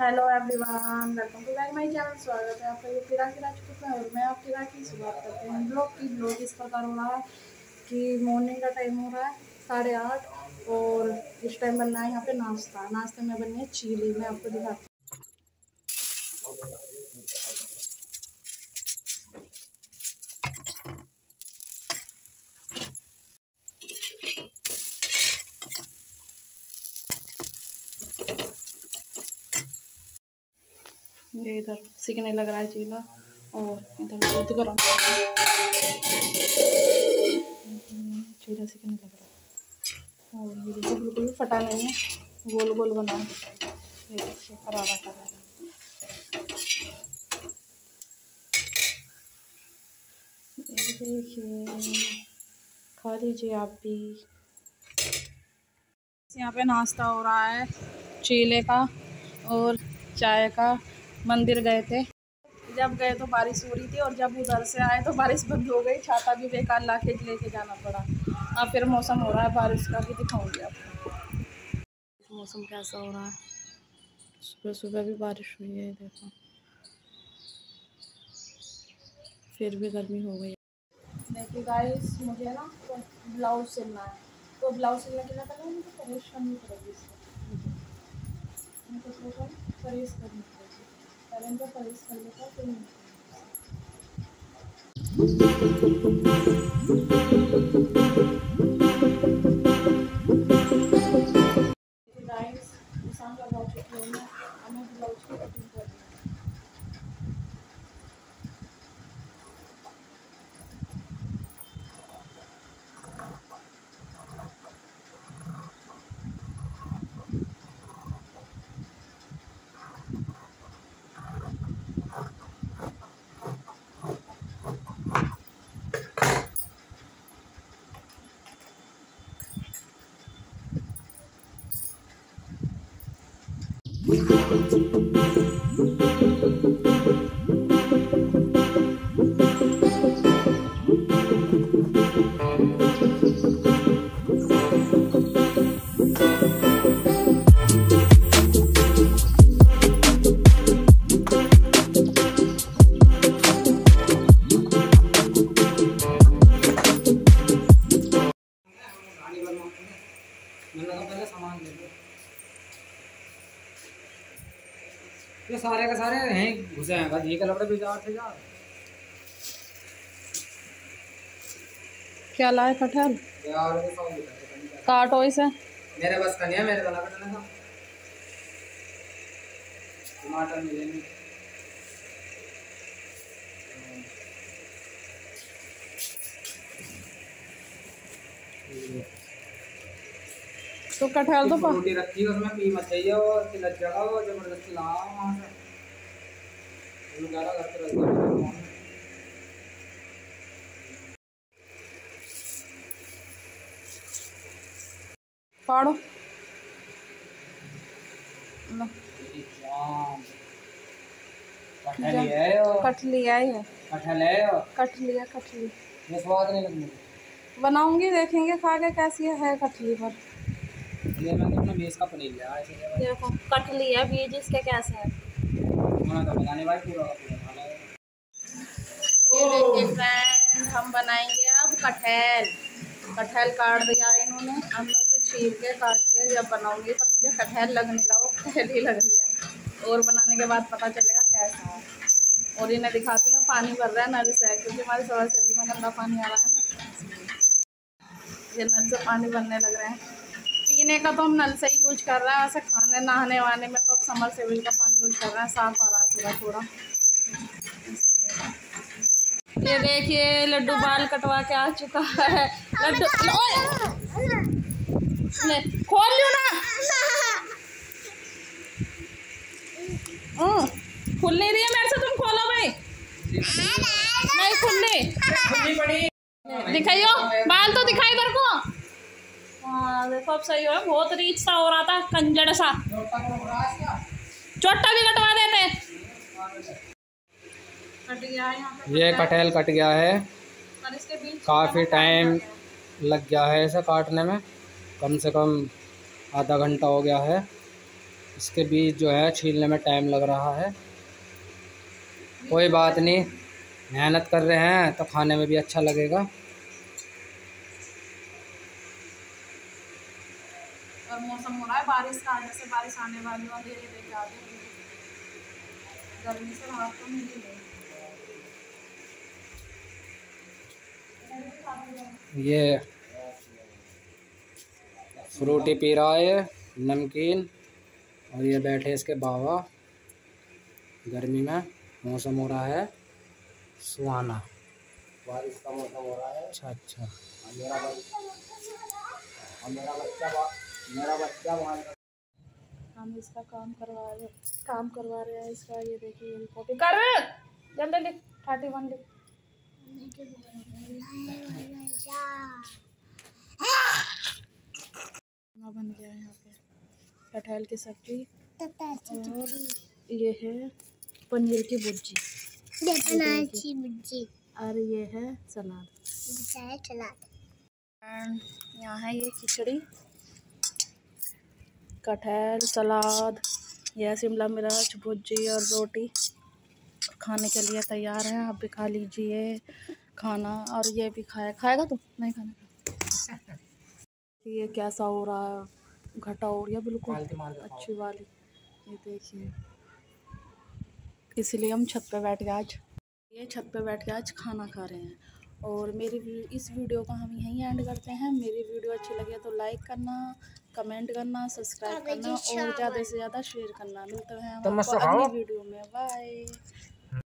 Hello everyone welcome to back my channel स्वागत है आपका ये किरा फिरा चुके है और मैं आप किरा की शुरुआत करते हैं। ब्लॉग की ब्लॉग इस प्रकार हो रहा है कि मॉर्निंग का टाइम हो रहा है, साढ़े आठ, और इस टाइम बनना है यहाँ पे नाश्ता। नाश्ते में बननी है चीली, मैं आपको दिखाती ये इधर सीखने लग रहा है चीला और इधर दूध गर्म। चीला सीखने लग रहा है। और ये देखो बिल्कुल भी फटा नहीं है। गोल गोल बना ये देखिए करारा ये देखिए, खा लीजिए आप भी। यहाँ पे नाश्ता हो रहा है चीले का और चाय का। मंदिर गए थे। जब गए तो बारिश हो रही थी और जब उधर से आए तो बारिश बंद हो गई। छाता भी बेकार ला के लेके जाना पड़ा। अब फिर मौसम हो रहा है बारिश का भी दिखाऊँगी आपको मौसम कैसा हो रहा है? सुबह सुबह भी बारिश हुई है देखो। फिर भी गर्मी हो गई। देखिए गाइस मुझे ना तो ब्लाउज सिलना है। तो ब्लाउज सिलने के लिए पहले मुझे परेशान नहीं पड़ेगी मुझे परहेज करनी पड़ेगी। पहले इनको परहेज कर लेता फिर गाइस Música ये सारे के सारे हैं घुसे हैं ये के लपड़े भी थे यार क्या लाए कटहल? यार ये है। काटो इसे। मेरे बस का नहीं है मेरे गला कटने का टमाटर मिले तो कटहल तो पा- रोटी रखी है उसमें पी मत चाहिए और तिलक जगह वो ज़बरदस्ती लाओ वहाँ से। लोग हैं फाड़ो। लो, ही है कट लिया है कट लिया कटली बनाऊँगी देखेंगे खा के कैसी है, है कटली पर। ये मैंने अपना बेस का पनीर लिया ऐसे देखो कटली है बीज इसके कैसे है? होना तो नहीं भाई पूरा का पूरा खाना है। ये देखिए फ्रेंड हम बनाएँगे अब कटहल। कटहल काट दिया इन्होंने हम लोग तो छील के काट के जब बनाऊँगी पर मुझे कटहल लग नहीं रहा वो कटहल ही लग रही है। और बनाने के बाद पता चलेगा कैसा है। और इन्हें दिखाती हूँ पानी भर रहा है नल से क्योंकि हमारे सवा से में गंदा पानी आ रहा है ना। ये नल से पानी भरने लग रहे हैं। पीने का तो हम नल से ही यूज़ कर रहे हैं वैसे खाने नहाने वाने में तो अब समर सेविल का पानी यूज़ कर रहे हैं साफ़ आ रहा है थोड़ा थोड़ा। ये देखिए लड्डू बाल कटवा के आ चुका है। लड्डू खोल लू ना हम्म, खुल नहीं रही है मेरे से तुम खोलो भाई नहीं खुल रही दिखाइयो बाल तो दिखाई इधर को हाँ देखो अब सही हो है। बहुत रीच सा हो रहा था कंजड़ सा। चोटा भी कटवा देते। कट गया है यहाँ पे ये कटहल कट गया है। और इसके बीच काफ़ी टाइम लग गया है इसे काटने में। कम से कम आधा घंटा हो गया है। इसके बीज जो है छीलने में टाइम लग रहा है। कोई बात नहीं। मेहनत कर रहे हैं तो खाने में भी अच्छा लगेगा। मौसम हो रहा है बारिश का जैसे बारिश आने वाली हो धीरे धीरे आ गर्मी से राहत तो मिली है ये फ्रूटी पी रहा है नमकीन और ये बैठे इसके बाबा। गर्मी में मौसम हो रहा है सुहाना। बारिश का मौसम हो रहा है। अच्छा अच्छा। मेरा बच्चा और मेरा बच्चा वहाँ- हम इसका काम करवा रहे काम करवा रहे हैं इसका ये देखिए कॉपी कर! जल्दी लिख थर्टी वन लिख बन गया है यहाँ पे। कटहल की सब्ज़ी। और ये है पनीर की भुर्जी। और ये है सलाद। एंड यहाँ है ये खिचड़ी। कटहल सलाद यह शिमला मिर्च भुजी और रोटी। खाने के लिए तैयार है। आप भी खा लीजिए खाना। और ये भी खाए खाएगा तो? नहीं खाना ये कैसा हो रहा है? घटा हो रहा बिल्कुल। अच्छी वाली। ये देखिए। इसलिए हम छत पे बैठ के आज। ये छत पे बैठ के आज खाना खा रहे हैं। और मेरी इस वीडियो को हम यहीं एंड करते हैं। मेरी वीडियो अच्छी लगे तो लाइक करना। कमेंट करना सब्सक्राइब करना और ज़्यादा से ज़्यादा शेयर करना। मिलते हैं हम तो वीडियो में। बाय